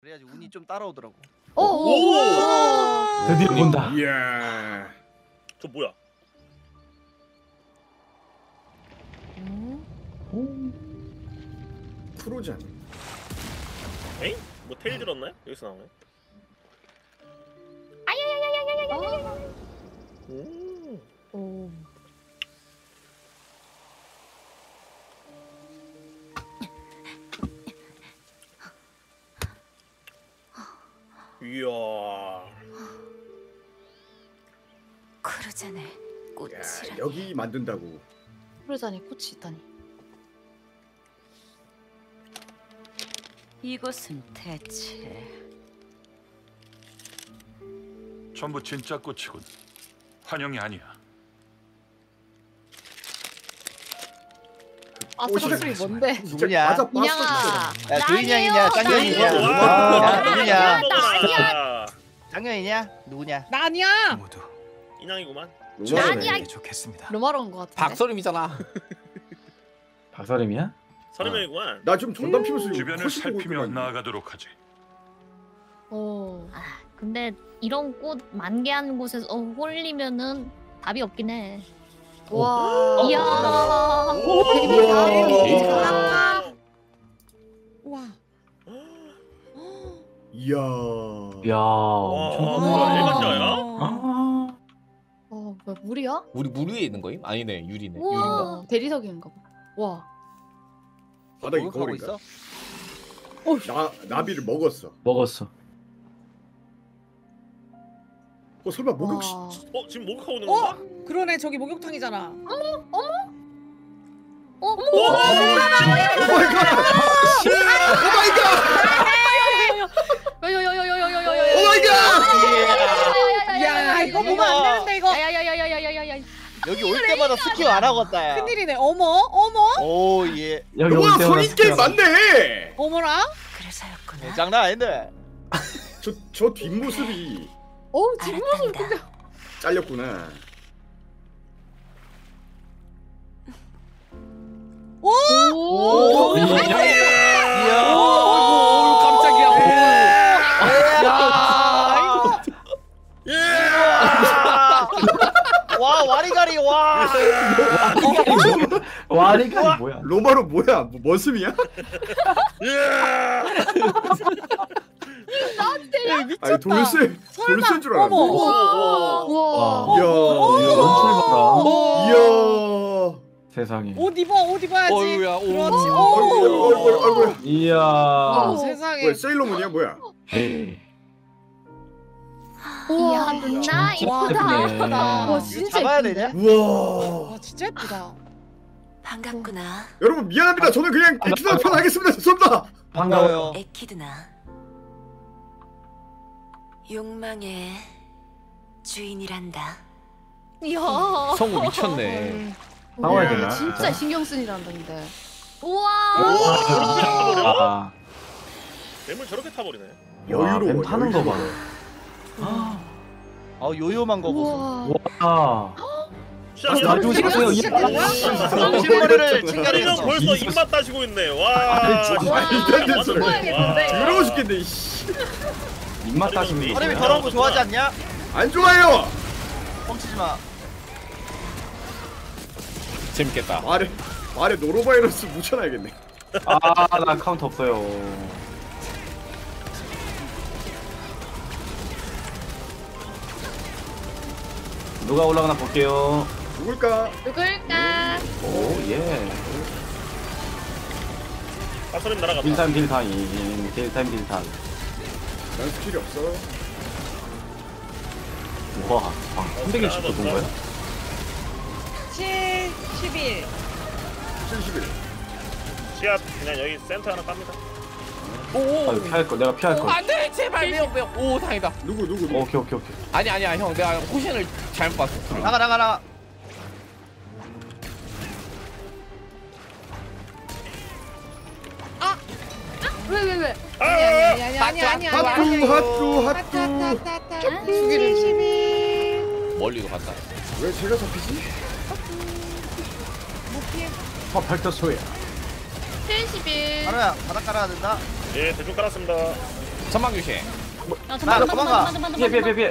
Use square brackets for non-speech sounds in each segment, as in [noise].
그래야지 운이 좀 따라오더라고. 오, 오, 오. 드디어 본다. 이야. 저 뭐야? 프로잖아. 에잉? 뭐 테일 들었나요? 여기서 나오네. 오. 오. 이야. 야, 꽃이라 여기 만든다고. 프로잔에 꽃이 있다니. 이곳은 대체 전부 진짜 꽃이군. 환영이 아니야. 아슬아슬이 뭔데? 누구냐? 맞아 인양아. 야 조인양이냐 짱년이냐? 와. 야 누구냐? 누구냐? 짱년이냐? 누구냐? 나 아니야. 모두 인양이구만. 로마네. 좋겠습니다. 로마로인 것 같은데. 박서름이잖아. 박사림이야? 서른 명이구만. 나 지금 전담 피면서 주변을 살피며 나아가도록 하지. 오. 아, 근데 이런 꽃 만개한 곳에서 어, 홀리면은 답이 없긴 해. 와. 이야. 오. 와. 이야. 야, 와, 엄청 크네. 일반자야? 아, 어, 뭐야 물이야? 우리 물 위에 있는 거임? 아니네 유리네. 우와. 유리인가? 어, 대리석인가 봐. 와. 바닥에 목욕하고 거울인가? 있어? 나 나비를 먹었어. 먹었어. 어 설마 목욕 시? 와. 어 지금 목욕하고 있는 건가? 그러네 저기 목욕탕이잖아. 어? 오! 요요요요요요요요. oh my god! 야 이거 보면 안 되는데 이거 야야야야야야야야. 여기 올 때마다 skip 안 하고 왔다. 야. 큰일이네. 어머 어머 oh yeah. 여기 올 때마다 성인 게임. 맞네. 어머나. 그래서였구나. 장난 아닌데. 저 저 뒷모습이 오 지금 알았단다. 잘렸구나. 오. 이야. 오 깜짝이야. 와 와리가리 와. 와리가 뭐야? 로마로 뭐야? 뭐 머슴이야? 아니 돌쇠 돌쇠인 줄 알았네. 어머. 우와. 이야. 연출 봐라. 이야. 세상에. 옷 입어 옷 입어야지. 어이구야, 오. 그렇지. 오. 아이고 아이고. 이야. 어, 세상에. 뭐야 세일러문이야 뭐야? 이야 누나 이쁘다. 와 진짜 잡아야? 되냐? 우와. 와 진짜 예쁘다. 반갑구나. 여러분 미안합니다. 저는 그냥 에키드 편 하겠습니다. 죄송합니다. 반가워요. 에키드나. 욕망의 주인이란다. 이야. 성우 미쳤네. 싸워야 와, 되나? 진짜 신경 쓰이란다는데. 우와. 저렇게 타버려? 아, 뱀을 저렇게 타버리네. 와, 여유로워. 뱀 타는 거 봐. 아 요요만 거 보소. 우와. 와. 시작이야? 나 조심하세요. 정신머리를 이형 챙겨야겠어. 벌써 입맛 따시고 있네. 와. 말도 안 되는 소리. 와. 더러워 죽겠네. 이씨. 입맛 다시는 거. 사람이 더러운 거 좋아하지 않냐? 안 좋아요. 뻥치지 마. 재밌겠다. 말에 말에 노로바이러스 묻혀놔야겠네. 아, 나 카운터 없어요. 누가 올라가나 볼게요. 누굴까? 누굴까? 오, 예. 가소림 날아갔다. 딜타임, 딜타임, 딜타임, 딜타임. 난 스킬이 없어. 와, 320도 돈 거야? 7 11. 71. 시합 그냥 여기 센터 하나 깝니다. 아, 이거 피할 거, 내가 피할 거. 안돼 제발 매우 매우. 오 다행이다. 누구 누구 누구? 오케이, 오케이, 오케이. 아니 아니야 형 내가 포션을 잘못 봤어. 나가 나가 나가. 왜 왜 왜? 아니 아니 아니 아니 아니 아니. 핫뚜 핫뚜 핫뚜. 타타타타. 주기를 11. 멀리도 갔다. 왜 제가 잡히지? 어, 발터 소야. 71. 하루야 바닥 깔아야 된다. 예, 대충 깔았습니다. 전망 조심. 야, 나 잠깐만, 도망가. 잠깐만, 잠깐만, 피해 피해 피해 잠깐만. 피해.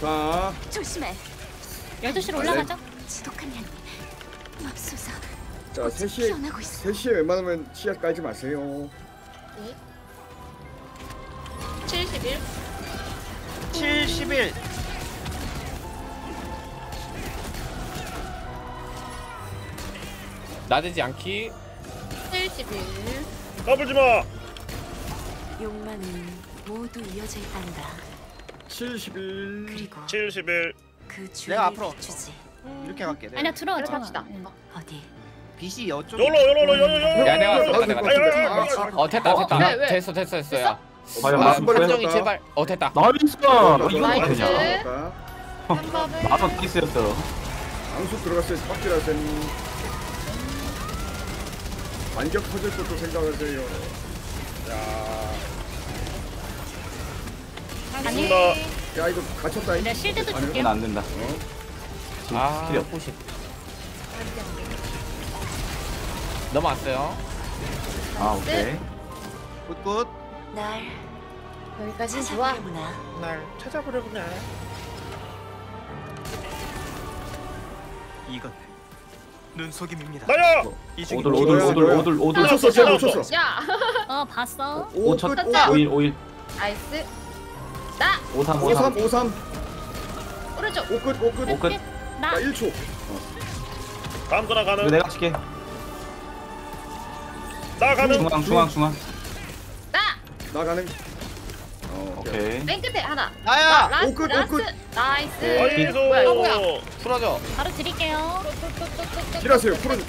자 조심해. 12시로 올라가자. 지독한 향이 맙소사. 자, 어쩜 3시에 피어나고 있어. 3시에 웬만하면 씨앗 깔지 마세요 71 71 나대지 않기. 71 까불지 마. 욕망은 모두 이어져 있단다. 71 그리고 71. 그 내가 앞으로. 주지. 이렇게 갈게 내가. 아니야, 들어와, 응. 어디? 빛이 여쪽 요로 요로 요로 요로. 야, 내가 어 됐다 어, 됐다. 왜, 왜? 됐어 됐어 됐어. 야. 아? 판정이 제발. 어 됐다. 나이스. 아, 이거 나이스. 그냥. 한밥을 나도 나이스였어. 앙수 들어갔을 때 빡질하세니 반격 터질 것도 생각하세요 야, 아니. 야 이거 갇혔다 이 내가 실드도 아니, 줄게. 안 된다. 어? 지금 아 스킬이 없. 호시. 넘어왔어요. 아 오케이. 굿굿 날 여기까지 좋아. 날 찾아보려구나. 이건 눈속임입니다. 오들 뭐야, 오들 뭐야. 오들 오들. 놓쳤어 쟤 놓쳤어 야 어, 봤어. 오첫 떴다. 오일 오일 나이스 나 오삼 오삼 53 53 오른쪽 5끝 5끝 오끝. 나 나 1초 다음 거나 가는. 내가 칠게. 나 가는. 중앙 중앙 중앙. 나! 나 가능 어, 오케이. 맨 끝에 하나 나야 라스트 오끝, 라스트 오끝. 나이스 오케이. 나이스. 뭐야, 이거 뭐야? 풀어줘. 바로 드릴게요. 딜하세요 버블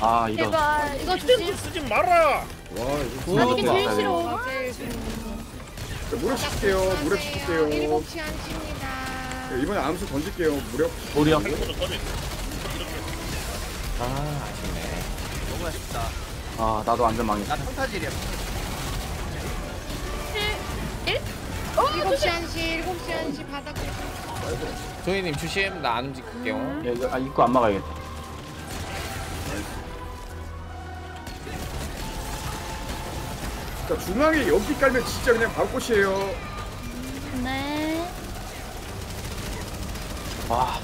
아 이런. 제발 이거 땡 조심 쓰지 마라. 와 이거 아, 이게. 제일 싫어. 무력 시킬게요 무력 시킬게요 일곱 시 한시입니다 네, 이번에 암수 던질게요 무력 도리야. 아 아쉽네. 너무 아쉽다 아 나도 완전 망했어. 나 평타질이야 일곱 시 한시 일곱 시 한시 바닥 조심. 조이님 주심 나 안 움직일게요. 야 이거 아 입구 안 막아야겠다. 자 중앙에 여기 깔면 진짜 그냥 방꽃이에요. 네. 와.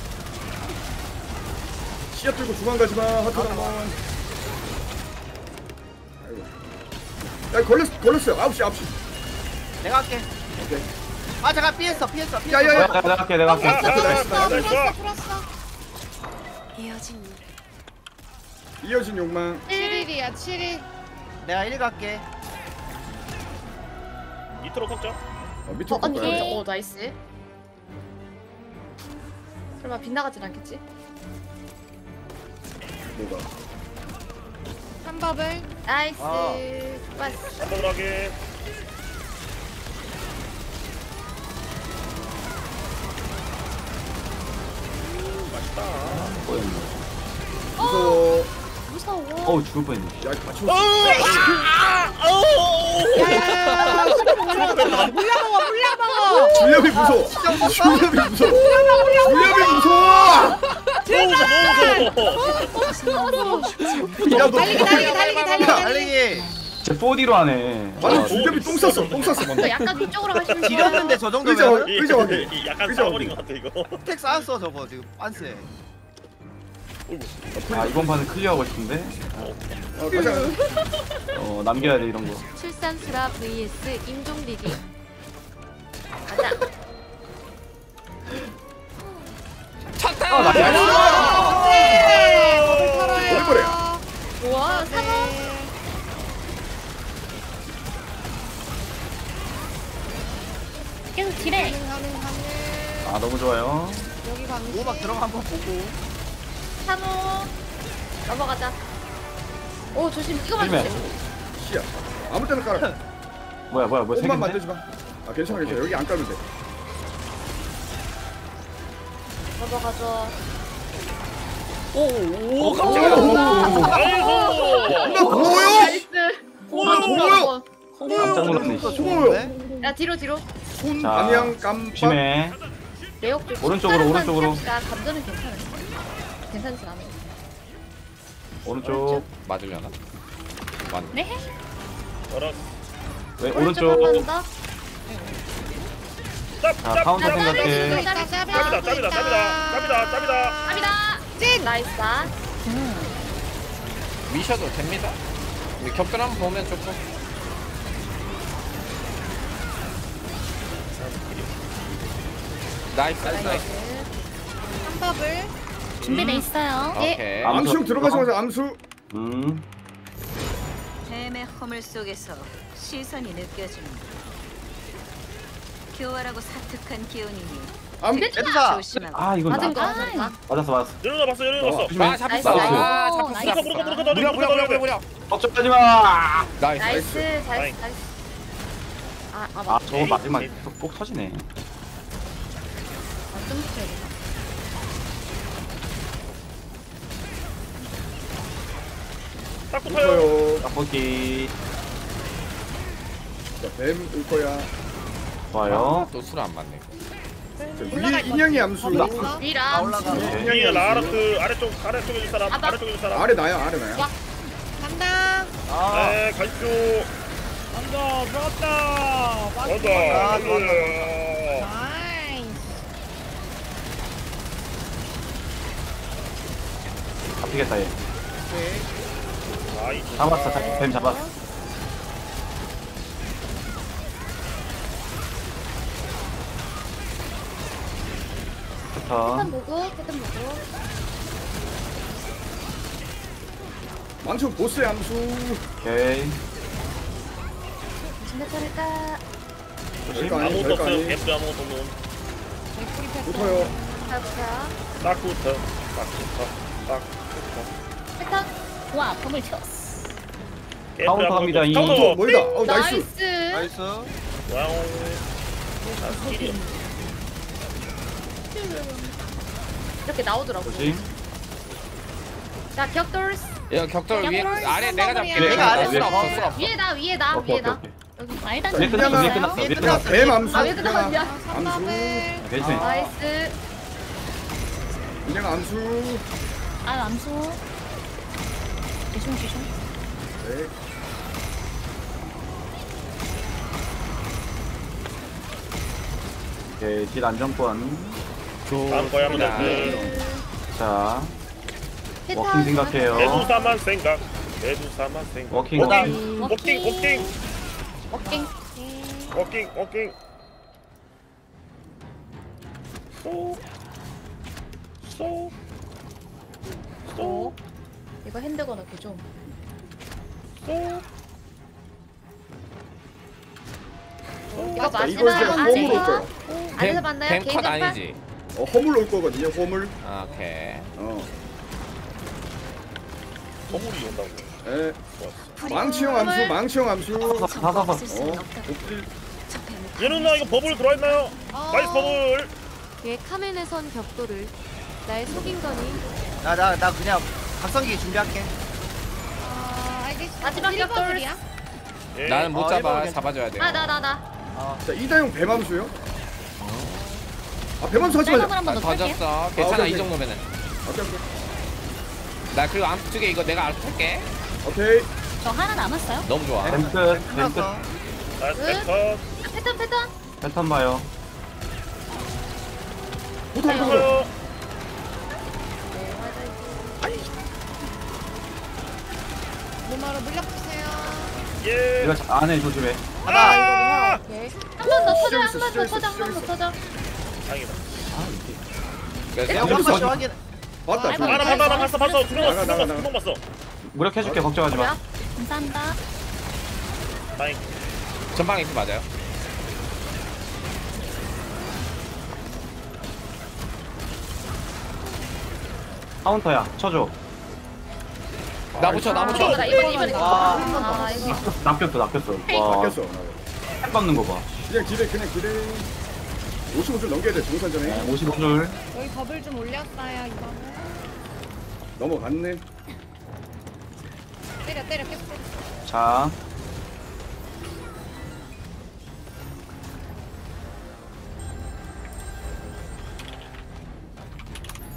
씨앗 들고 중앙 가지마 하트 한번 아이고. 야 걸렸, 걸렸어요. 9시 9시. 내가 할게 오케이 아 잠깐 피했어 피했어 피했어 야 야 야 내가 내가 할게 내가 할게. 아, nice, 아, nice. nice. 풀었어 이어진 이어진 욕망 7일이야 7일 내가 1 갈게 이토록 꺾자. 어, 밑으로 어, 갈 거야 언니 오 nice 설마 빗나가진 않겠지? 뭐가 한 bubble nice 아. 좋았어 한번 하게. 무서워 무서워 어우 죽을 뻔했네. 야 갇혔어 물려먹어 물려먹어 줄리엄이 무서워 줄리엄이 무서워 줄리엄이 무서워 야, 너 달리기 달리기 달리기 달리기 달리기 제 4D로 하네. 아, 줄리엄이 똥 쌌어 똥 쌌어 방금 약간 위쪽으로 하시면 좋아요 지렸는데 저 의자 정도면 의자 확인 이 약간 의자 싸버린 것 같아 이거. 택 쌓았어 저거 지금 빤스에 아 이번 판은 클리어하고 싶은데. 어 가자 어 남겨야 돼 이런 거. 출산수라 vs 임종비기 가자. 아 나 딜해. 가능 가능 가능 아 너무 좋아요. 여기 방식 오막 들어가 한번 보고. 상어 넘어가자. 오 조심. 이거만. 조심 씨야. 아무 때나 깔아. [laughs] 뭐야 뭐야 뭐야 세 옷만? 만들지 마 아 괜찮아 괜찮아. 여기 안 깔면 돼. 넘어가줘. 오오 어, 깜짝이야. 나 nice. 고마워요 깜짝 놀랐네. 씨. 좋은데? 야 뒤로 뒤로 손 자, 방향 깜빡 조심해. 내역 조심 오른쪽으로, 오른쪽으로. 감전은 괜찮아 괜찮지 않아 오른쪽. 맞으려나? 맞네. 네? 왜 오른쪽 오른쪽 한번 더. 짭, 자 짭, 카운터 짭. 생각해 짭이다 짭이다, 짭이다, 짭이다, 짭이다, 짭이다. 갑니다. 찐. nice. 미셔도 됩니다. 근데 격돌 한번 보면 좋고. 나이스 나이스. 한밥을 준비돼 있어요. 예. 오케이. 암수. 들어가자마자 암수. 음 뱀의 허물 속에서 시선이 느껴집니다. 교활하고 사특한 기운이니 암. 조심하고 아 이건 맞은 나거 맞은 거. 맞았어 맞았어 열어놔 봤어, 열어놔 봤어. 조심해 아 잡혔어. 나이스, 아 나이스. 잡혔어. 나이스. 무려, 무려, 무려, 무려 무려 무려 무려. 걱정하지 마 나이스. 나이스. 나이스. 나이스. 나이스. 아, 아, 아 맞. 저거 마지막 꼭 터지네 아. 딱 붙어요. 붙어요. 떡볶이 뱀올 거야. 좋아요 또 술 안 맞네. 자, 위에 인형이 암수. 있어? 위라. 올라가 위에 라라크 아래쪽 아래쪽에 줄 사람, 아빠. 아래쪽에 줄 사람. 아래 나야 아래 나야. 와. 간다 아 네, 가십시오. 간다 들어갔다 간다. 아, 가자. 나이 잡히겠다 얘 nice. 잡았어 잡- 뱀 잡았어 좋다 패턴 보고 패턴 보고. 망치 보스의 암수. 오케이 무슨 패턴일까? 조심 별거 아니 아무것도 별거 없어요. 아니. 격돌 아무것도 없는. 개꿀이 패턴 붙어요. 자, 보자. 딱 붙어. 딱 붙어. 딱 패턴. 와, 폼 미쳤어. 격돌 카운터 없어. 이. 카운터. 어, 멀다. 어 nice. nice. nice wow. 이렇게 나오더라고. 자, 격돌. 야 격돌 위에 아래 내가 잡게. 내가 내가 아래 없어 없어. 위에다 위에다 오케이 오케이 위에다. 오케이 여기. 말단 위에 끝났어 위에 끝났어 위에 위에 끝났어. 뱀 암수. 아, 위에 끝났어. 암수. 한밥을 괜찮아 nice. 인형 암수. 아, 암수. 조심, 조심. 네. 오케이 딜 안정권 다음 거야 한번. 자. 워킹 생각해요 대두사만 생각. 대두사만 생각. 워킹 워킹. 워킹 워킹. 워킹. 워킹. 워킹. 워킹. 쏘. 쏘. 쏘. 이거 핸드 거넣기 좀. 쏘. 이거 자, 이거 이제 마지막 홈으로 올 안에서 거예요. 안에서 만나요. 개인 전판. 아니지? 어 허물 올 거거든요. 허물. 아, 오케이. 어. 거물이 온다고. 예. 망치형 암수. 망치형 없을 수는 어. 없다. 복딜. 저 뱀은 얘는 나 이거 버블 들어와 있나요? 나이스 버블. 얘 카멘에선 격돌을 나의 속인 거니 나나 나 그냥 각성기 준비할게 아 알겠어 마지막 격돌. 일버블이야? 예. 나는 못 어, 잡아. 일본은 잡아줘야 돼. 나나나 나. 자 이다용 뱀 암수요. 아뱀 암수 하지 마자. 한번. 던졌어. 괜찮아 오케이, 이 오케이. 정도면은. 오케이 오케이. 나 그리고 암투게 이거 내가 알아서 할게. 오케이. 저 하나 남았어요. 너무 좋아. 뱀끝 뱀끝 끝났어? 컷. 패턴 패턴. 패턴 봐요 붙어 붙어. 컷. 루마로 물약 주세요 예. 이거 자- 안에 조심해 아! 오케이 한 번 더 터져. 한 번 더 터져. 한 번 더 터져. 다행이다. 그래서 야, 한 번씩 저- 확인 맞다. 아이고, 좋아. 아, 나 봤다, 나 봤어, 봤어. 두명 봤어, 두명 봤어, 두명 봤어. 무력해줄게 걱정하지 마 감사합니다. 다행. 전방에 있어 맞아요. 카운터야 쳐줘 나 붙여 나 붙여. 이거다. 이번 이번 이거. 아 이거. 낚였어 낚였어 와 바뀌었어. 핵 밟는 거봐 그냥 기대 그냥 기대. 55줄 넘겨야 돼 정산 전에. 55줄 여기 버블 좀 올렸어요 이거는 넘어갔네. 때려 때려 계속 자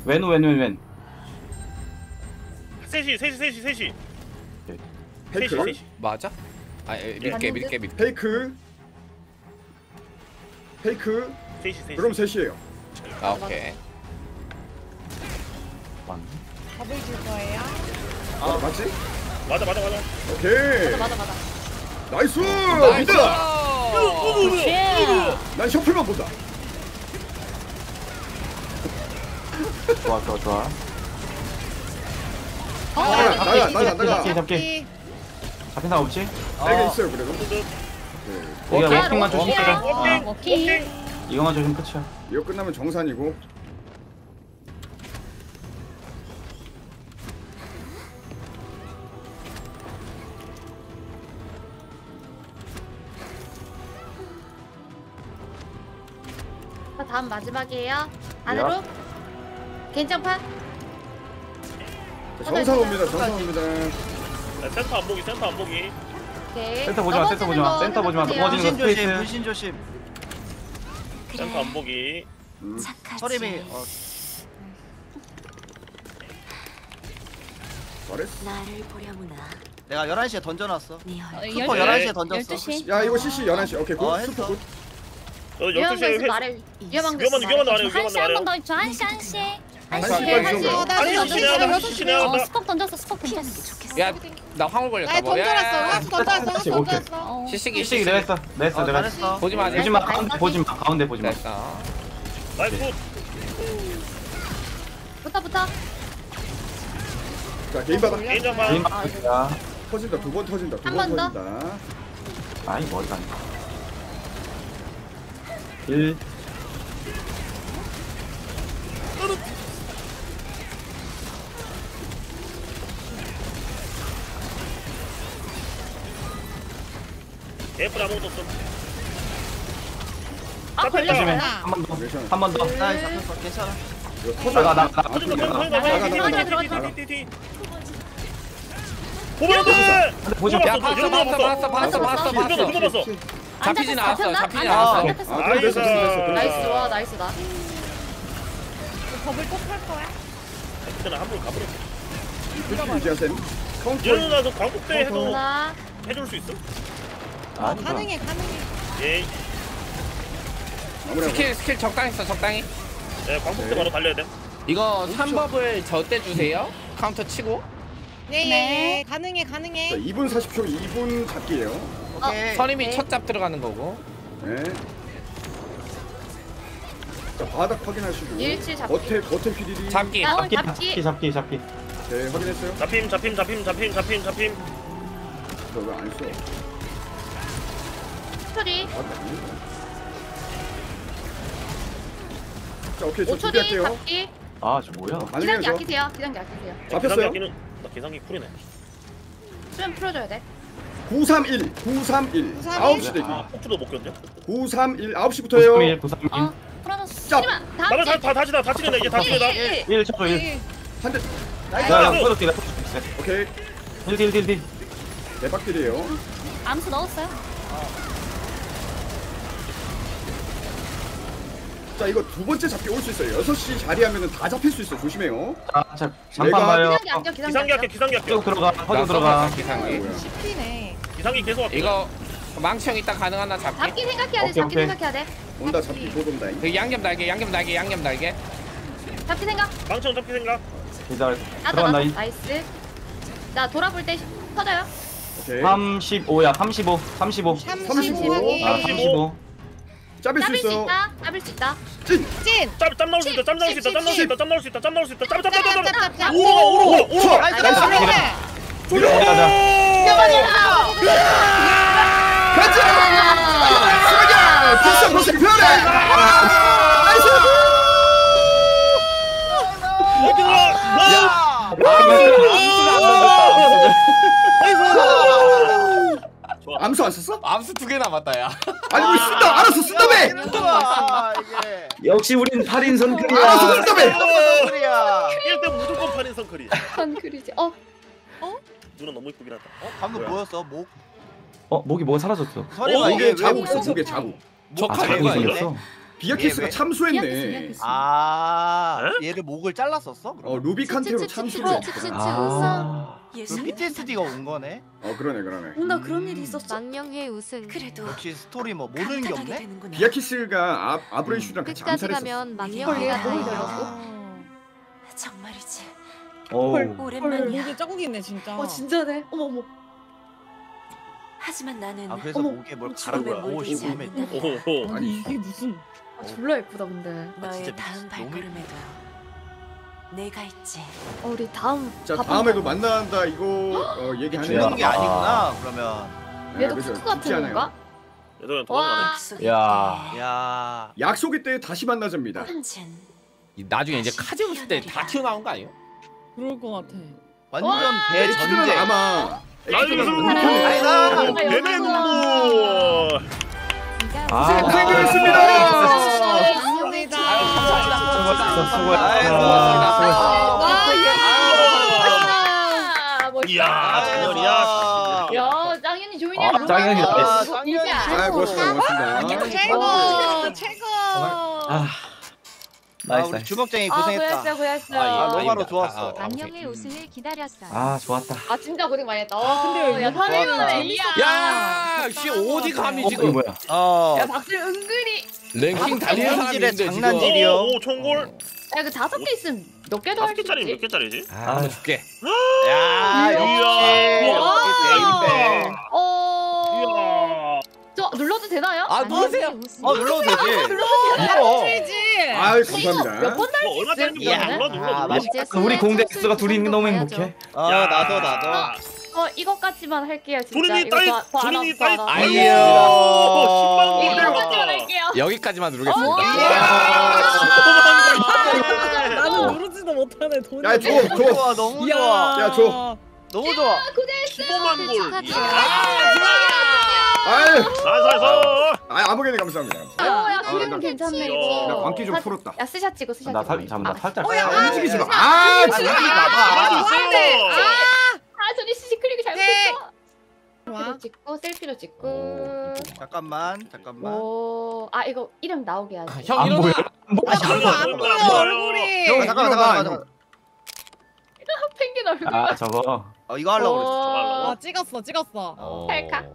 왼우 왼우 왼 셋이, 셋이, 셋이, 셋이. fake 셋이, 셋이. 맞아? 아 에, 밀게 밀게 밀게. fake fake 셋이 셋이. 그럼 셋이에요 아 오케이. 맞네. 밥을 줄 거예요. 아 맞지? 맞아 맞아 맞아. 오케이 맞아 맞아. nice nice. mid 난 셔플만 본다 좋아 좋아 좋아. 나가 나가 나가 나가 잡기 잡기. 잡힌 사람 없지? 세개 있어요 그래도 이거 오케이. 워킹만 조심 오케이. 해. 어, 오케이. 이거만 조심 끝이야. 이거 끝나면 정산이고 자, 다음 마지막이에요. 안으로. 괜찮판? 자, 정산 옵니다 정산 옵니다 야, 센터 안 보기 센터 안 보기. 오케이. 센터 보지 마, 센터 보지 마, 센터 보지 마, 거 넘어지는 분신 거 조심 스페이스. 분신 조심 센터 안 보기. 음. 서림이 어, 잘했어 나를 보려무나. 내가 11시에 던져놨어 네 어, 슈퍼 열- 11시에 던졌어 12시. 야 이거 CC 11시 오케이 어, 굿 했어. 슈퍼 굿너 위험한 거 12시에 있으면 회 말해. 위험한 거 위험한 있으면 위험한 거 말해. 아니에요. 한시 위험한 한거번 아니에요. 더 있죠. 한시 한시. 한시 한시. 빨리 한시. 좀 어, 나 아니 여섯 하다 시 시시네 어. 스톱 던졌어. 스톱 던졌어. 야나 화물 걸렸다. 나 뭐. 야, 던져놨어. 야, 야. 하수 던져놨어. 하수 오케이. 던져놨어. 어. 시식이 일찍 시식. 내렸어. 냈어 어 내가. 잘했어 보지 마. 보지 마. 가운데 보지 마. 가운데 보지 마. 됐어. 나이스 굿. 붙어 붙어. 자 개인 바닥 개인 장판. 개인 바꾸야. 터진다 두 번 터진다 두한번번 더? 터진다 아이 머리가 아니야. 1 개뿔 아무것도 없어. 아. 걸렸어. 한번 더. 괜찮아. 한 번 더. 나 잡혔어 괜찮아 이거 터져 나가 나가 나가. 터진다 나가. 터진다 나가, 나가, 터진다. 나가, 뒤, 나가. 뒤, 뒤, 뒤, 뒤. 보면돼. 보지 마. 야 봤어, 봤어 봤어 봤어. 봤어 봤어 봤어. 안 잡히진 잡혔어, 않았어. 잡혔나? 잡히진 안 않았어. 잡혔어, 안 잡혔어. 아 그래 됐어 됐어 됐어 나이스 와 나이스다. 법을 꼭할 거야. 그때는 한번 가버려. 유지하셈 카운터 이런 나도 광국대 해도 하나. 해줄 수 있어? 아니 가능해 가능해. 예. 스킬 스킬 적당히 써 적당히. 네, 광국대 네. 바로 달려야 돼. 이거 3법을 저때 주세요. 카운터 치고. 네예 네. 가능해 자 가능해. 2분 40초 2분 잡기예요 오케이 선임이 네. 첫 잡 들어가는 거고. 네. 자 바닥 확인하시고 일치 잡기. 겉에 겉에 피디디 잡기. 나 잡기 잡기. 잡기 잡기 잡기. 네 확인했어요 잡힘, 잡힘, 잡힘, 잡힘, 잡힘, 잡힘. 저왜안 써? 초리. 아, 아닙니다. 자 오케이 저 5초 뒤 준비할게요 잡기. 아 저 뭐야? 가능해요 기상기 저 아끼세요. 기상기 아끼세요. 잡혔어요 나 계산기 쿨이네. 수면 풀어줘야 돼. 931 931 931. 9시 대기 아, 폭주도 못 견뎌. 931 9시부터예요 931 931 어 풀어줬어. 짭! 하지마. 다음 나를 다, 주. 다 다시 다, 다 치네 이제 다 치네 나. 1 쳐줘 1. 한 대 나이스 야야 터졌지 나 터졌지. 오케이 1딜1딜 대박딜이에요 암수 넣었어요. 자 이거 두 번째 잡기 올 수 있어요 6시 자리하면 다 잡힐 수 있어 조심해요 자, 자 잠깐 내가- 봐요. 기상기 기상기 기상기 할게. 기상기 할게. 쭉 들어가. 나 퍼져 들어가. 기상기. 뭐야 씹히네. 기상기 계속 할게. 이거 망청 이따 가능하나 잡기. 잡기 생각해야 돼. 오케이, 잡기 오케이. 생각해야 돼. 온다 잡기 곧 온다 그 양념 날개 양념 날개 양념 날개. 잡기 생각. 망청 잡기 생각. 기다려. 나도 들어간다. 나도. Nice. 나 돌아볼 때 터져요. 오케이 35야 35 35 35 35. 확인. 아35 잡을 수 잡을 수 있어 있다. 잡을 수 있다. 찐! 찐. 짬, 짬 나올 수 있다, 짬 나올 수 있다, 짬 나올 수 있다, 짬 나올 수 있다, 짬 나올 수 있다, 짬, 짬, 짬, 짬, 짬. 짭짭짭짭. 오로, 오로, 오로. nice nice nice 우리 가자. 가자! 비싼 모습 변해! Nice! 어디가? 아, 암수가 안 넘었다. 암수 안 썼어? 암수 두 개 남았다 야. 아니 우리 쓴다 알아서 쓴다며! 좋아 이게 역시 우린 8인 선크리야. 알아서 쓴다며! 소리야 1대 무조건 판인 선크리. 선크리지. 어. 누나 너무 이쁘긴 하다. 어? 방금 뭐야? 뭐였어 목 어, 목이 뭐가 사라졌어. 어, 이게 왜 자국 목- 있어 목에 자국 아, 조카 자국이 이거 생겼어. 비아키스가 예, 왜? 참수했네. 비아키스, 아 에? 얘를 목을 잘랐었어? 그럼? 어 루비칸테로 참수를 했어. 아. 그 PTSD가 온 거네. 어 그러네 그러네. 어, 나 그런 일이 있었어. 망령의 우승. 그래도 역시 스토리 뭐 모르는 게 없네. 되는구나. 비아키스가 아, 아브렐슈드랑 같이 끝까지 암살했었어. 헐, 얘가 너무 나이야. 잘했어. 정말이지. 오. 헐 오랜만이야. 자국이 있네 진짜. 어 진짜네. 어머 어머. 하지만 나는 아 그래서 어머, 목에 뭘 죽음에 갈아 오 심해. 아니 이게 무슨? 아, 졸라 예쁘다 근데. 아, 진짜 너의 다음 미쳤- 너무 발걸음에도 내가 있지. 어, 우리 다음. 자밥 다음에도 한번 만난다 이거 어, 얘기하네요. 죽는 게 야. 아니구나. 그러면 네, 얘도 쿠크 죽지 같은. 건가? 얘들아 도망가네. 와. 약속이 야. 야 약속의 때 다시 만나자입니다. 나중에 이제 카제 올때 다 튀어나온 거 아니에요? 그럴 것 같아. 완전 대전쟁. 아마 나이스. 엑스트는 아이다. 아, 대맹도. 아. 고생하셨습니다. 감사합니다. 수고했어. 수고했어. 아, 멋있다. 이야 장렬이야. 야, 짱현이 조이냐? 아, 짱현이 아, 나이스. 아 고맙습니다. 최고 최고. 아. 아, 나이스. 우리 나이스. 주먹쟁이 아, 고생했다. 고생했어요, 고생했어요. 아, 아, 예. 로마로 아닙니다. 좋았어. 아, 아, 망령의 우승을 기다렸어. 아, 좋았다. 아, 진짜 고생 많이 했다. 와, 근데 야, 좋았다. 사내면에 이야. 야, 씨 어디 감히 어, 이거 지금 뭐야? 어. 야, 박수 은근히. 랭킹 달리는 장난질에 지금. 장난질이요. 오 오 총골. 야, 그 다섯 개 있으면 몇 개도 다섯 할수 개짜리 몇 있지. 개짜리지? 아, 한번 줄게. [gasps] 야 역시 이야. 역시 베이베. 어. 눌러도 되나요? 아, 누르세요. 어 눌러도 되지. 눌러도 되지. 아유 이거 감사합니다. 몇번 뭐 얼마 눌러 눌러 아, 눌러. 이제 우리 공대 X가 둘이 너무. 행복해. 어 야. 나도 나도. 어, 이것까지만 할게요, 진짜. 조린이 따이 조린이 따이. 아이야. 10만 원. 이거까지만 할게요. 여기까지만 누르겠습니다. 어? 나는 누르지도 못하네 돈이. 야 줘, 줘. 좋아 너무 좋아. 야, 줘. 너무 좋아. 15만 골. 아유, 나사서. 아 아무개나 감사합니다. 어, 야, 아, 그림 나- 괜찮네, 야. 이거. 나 광기 좀 풀었다. 야, 스샷 찍어, 스샷 나 찍어. 살, 잠깐 나 살짝. 움직이지 마. 아, 아 진짜. 여기 봐봐. 아, 소리 씨씨 클릭 잘못했어. 좋아. 셀피로 찍고, 셀피로 찍고. 잠깐만 잠깐만. 오, 아, 이거 이름 나오게 해야지. 형 안 일어나. 보여. 아, 잠깐 안 보여 얼굴이. 형, 아, 잠깐만 잠깐만 형. 잠깐만. 펭귄 얼굴. 아, 저거. 어 이거 하려고 그랬어. 오. 아 찍었어 찍었어. 어. 찰칵.